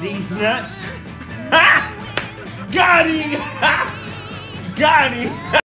These nuts. Ha! Got him! Ha! Got him!